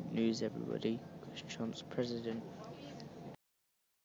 bad news, everybody, Chris Trump's president.